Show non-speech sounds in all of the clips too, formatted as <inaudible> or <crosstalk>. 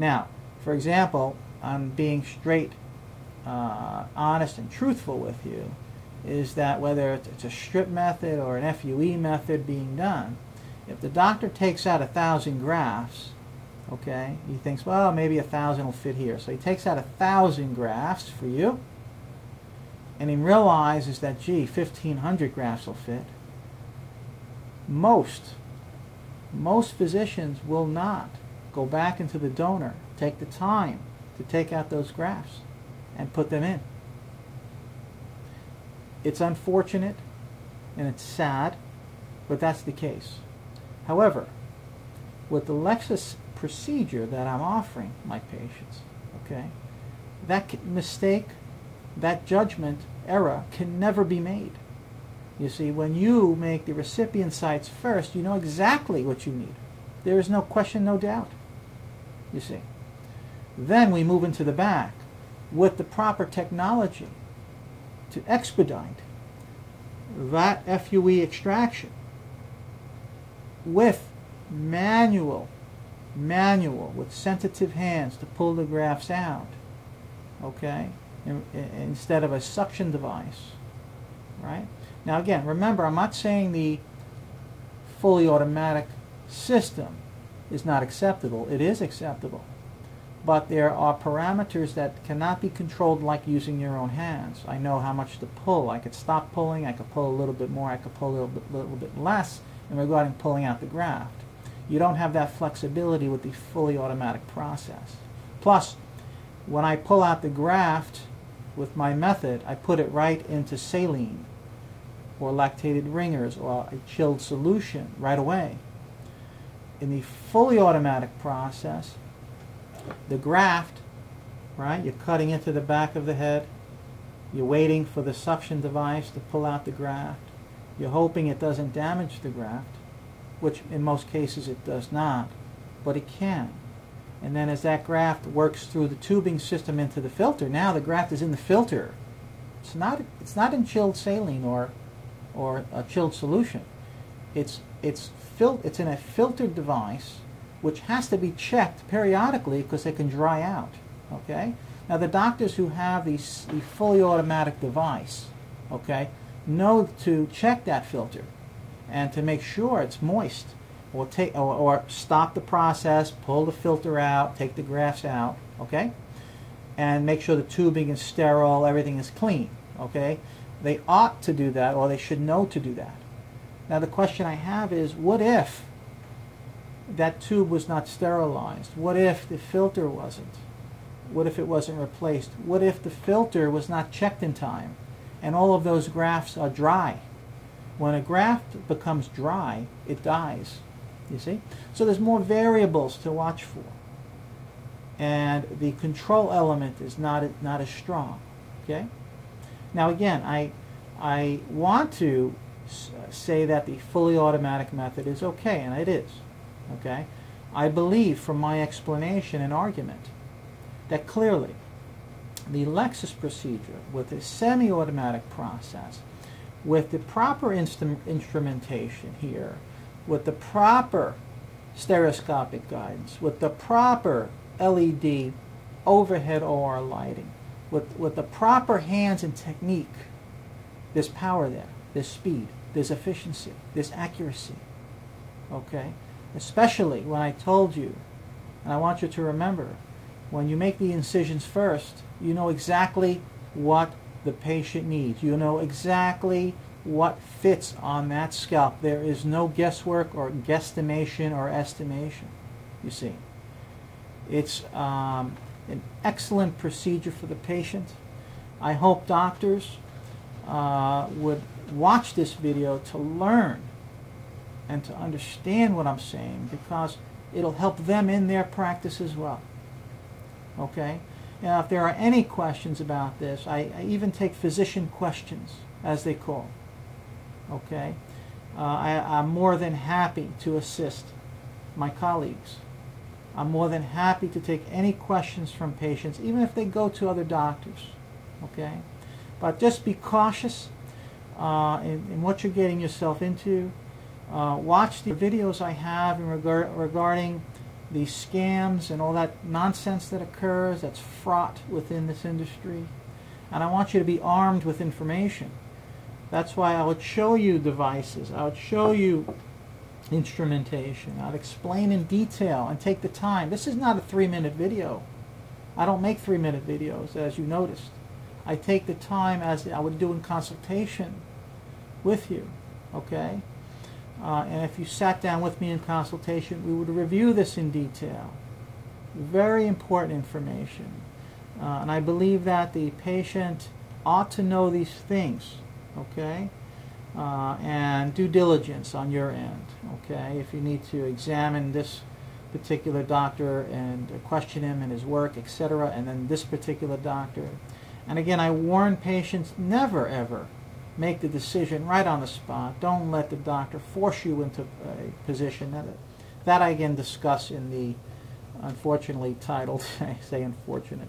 Now, for example, I'm being straight, uh, honest, and truthful with you, is that whether it's a strip method or an FUE method being done, if the doctor takes out a thousand grafts, okay, he thinks, well, maybe a thousand will fit here. So he takes out a thousand grafts for you, and he realizes that, gee, 1,500 grafts will fit. Most, most physicians will not go back into the donor, take the time to take out those grafts and put them in. It's unfortunate and it's sad, but that's the case. However, with the Lexus procedure that I'm offering my patients, okay, that mistake, that judgment error can never be made. You see, when you make the recipient sites first, you know exactly what you need. There is no question, no doubt. You see. Then we move into the back with the proper technology to expedite that FUE extraction with manual, manual, with sensitive hands to pull the grafts out, okay, in, in, instead of a suction device, right? Now again, remember, I'm not saying the fully automatic system is not acceptable. It is acceptable. But there are parameters that cannot be controlled like using your own hands. I know how much to pull. I could stop pulling. I could pull a little bit more. I could pull a little bit, little bit less in regarding pulling out the graft. You don't have that flexibility with the fully automatic process. Plus, when I pull out the graft with my method, I put it right into saline or lactated ringers or a chilled solution right away. In the fully automatic process, the graft, right, you're cutting into the back of the head, you're waiting for the suction device to pull out the graft, you're hoping it doesn't damage the graft, which in most cases it does not, but it can. And then as that graft works through the tubing system into the filter, now the graft is in the filter. It's not, it's not in chilled saline or, or a chilled solution. It's, it's, fil it's in a filtered device which has to be checked periodically because they can dry out. Okay? Now the doctors who have the, the fully automatic device, okay, know to check that filter and to make sure it's moist or take or, or, stop the process, pull the filter out, take the grafts out, okay? And make sure the tubing is sterile, everything is clean, okay? They ought to do that or they should know to do that. Now the question I have is what if that tube was not sterilized? What if the filter wasn't? What if it wasn't replaced? What if the filter was not checked in time and all of those grafts are dry? When a graft becomes dry, it dies. You see? So there's more variables to watch for. And the control element is not, not as strong. Okay? Now again, I, I want to Uh, say that the fully automatic method is okay, and it is. Okay? I believe from my explanation and argument that clearly the Lexus procedure with a semi-automatic process with the proper instrumentation here, with the proper stereoscopic guidance, with the proper LED overhead OR lighting, with, with the proper hands and technique, there's power there, there's speed, there's efficiency, there's accuracy. Okay? Especially when I told you, and I want you to remember, when you make the incisions first, you know exactly what the patient needs. You know exactly what fits on that scalp. There is no guesswork or guesstimation or estimation, you see. It's um, an excellent procedure for the patient. I hope doctors uh, would watch this video to learn and to understand what I'm saying because it'll help them in their practice as well. Okay? Now, if there are any questions about this, I, I even take physician questions, as they call. Okay? Uh, I, I'm more than happy to assist my colleagues. I'm more than happy to take any questions from patients, even if they go to other doctors. Okay? But just be cautious uh, in, in, what you're getting yourself into. Uh, watch the videos I have in regard, regarding the scams and all that nonsense that occurs that's fraught within this industry. And I want you to be armed with information. That's why I would show you devices. I would show you instrumentation. I'd explain in detail and take the time. This is not a three-minute video. I don't make three-minute videos, as you noticed. I take the time as I would do in consultation with you, okay? Uh, and if you sat down with me in consultation, we would review this in detail. Very important information. Uh, and I believe that the patient ought to know these things, okay? Uh, and due diligence on your end, okay? If you need to examine this particular doctor and question him and his work, etc., and then this particular doctor. And again, I warn patients never ever make the decision right on the spot. Don't let the doctor force you into a position. That, that I again discuss in the unfortunately titled, <laughs> I say unfortunate,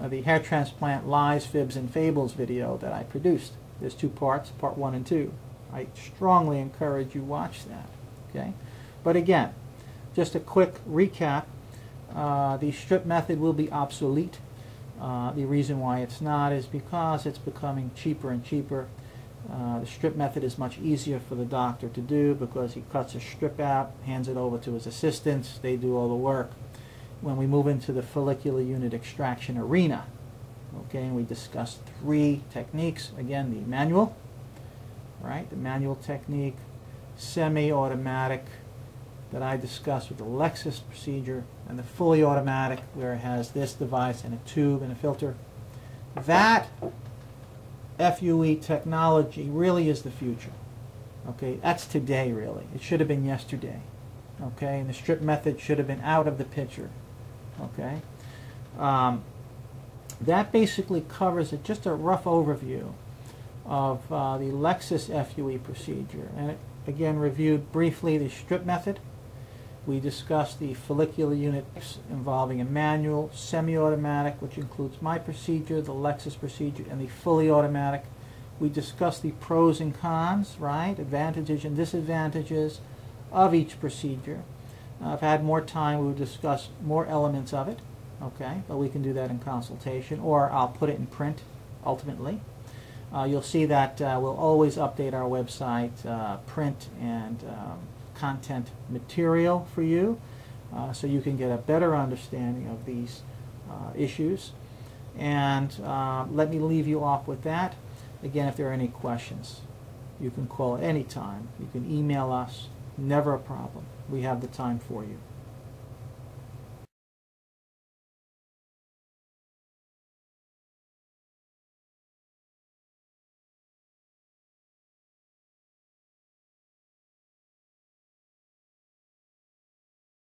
uh, the hair transplant lies, fibs, and fables video that I produced. There's two parts, part one and two. I strongly encourage you watch that. Okay, but again, just a quick recap. Uh, the strip method will be obsolete. Uh, the reason why it's not is because it's becoming cheaper and cheaper. Uh, the strip method is much easier for the doctor to do because he cuts a strip out, hands it over to his assistants, they do all the work. When we move into the follicular unit extraction arena, okay, and we discuss three techniques. Again, the manual, right, the manual technique, semi-automatic that I discussed with the Lexus procedure, and the fully automatic where it has this device and a tube and a filter. That FUE technology really is the future. Okay, that's today really. It should have been yesterday. Okay, and the strip method should have been out of the picture. Okay, um, that basically covers it, just a rough overview of uh, the Lexus FUE procedure. And it, again, reviewed briefly the strip method. We discussed the follicular unit involving a manual, semi-automatic, which includes my procedure, the Lexus procedure, and the fully automatic. We discussed the pros and cons, right, advantages and disadvantages of each procedure. Uh, if I had more time, we would discuss more elements of it, okay, but we can do that in consultation, or I'll put it in print ultimately. Uh, you'll see that uh, we'll always update our website, uh, print and um, content material for you uh, so you can get a better understanding of these uh, issues. And uh, let me leave you off with that. Again, if there are any questions, you can call at any time. You can email us. Never a problem. We have the time for you.